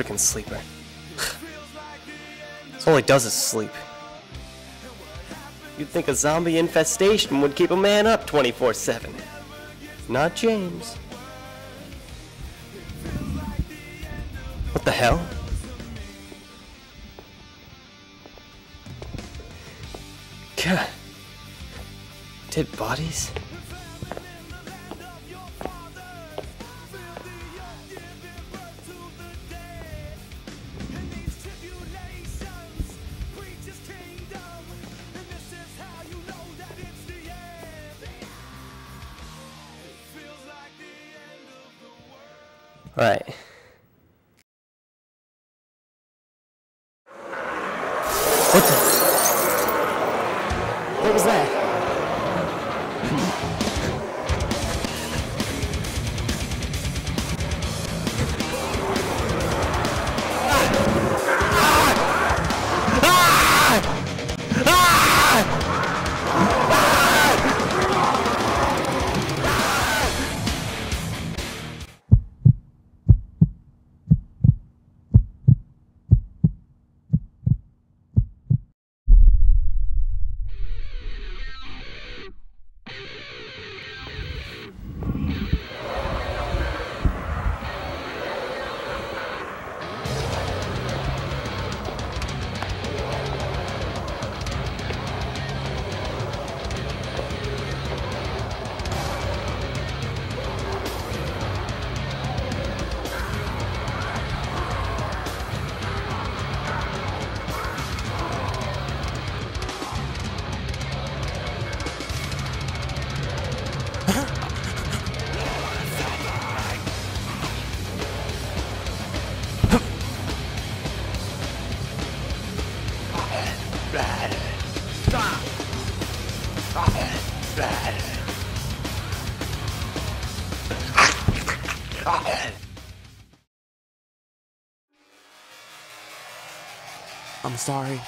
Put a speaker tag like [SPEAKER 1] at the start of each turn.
[SPEAKER 1] Freaking sleeper. All he does is sleep. You'd think a zombie infestation would keep a man up 24 7. Not James. What the hell? God. Dead bodies?
[SPEAKER 2] World.
[SPEAKER 1] Alright. What the?
[SPEAKER 3] I'm sorry.